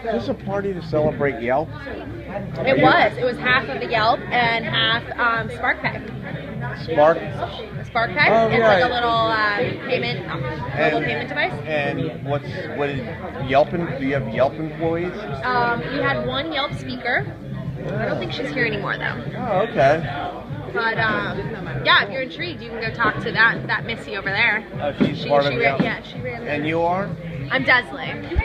Is this a party to celebrate Yelp? It was. It was half of the Yelp and half um, SparkPay. Spark? SparkPay. Oh, it's yeah. like a little uh, payment, mobile payment device. And what's what is Yelp? Do you have Yelp employees? Um, we had one Yelp speaker. I don't think she's here anymore though. Oh, okay. But um, yeah, if you're intrigued, you can go talk to that that Missy over there. Oh, she's She, part she of ran, yeah, she ran. And you are? I'm Desley.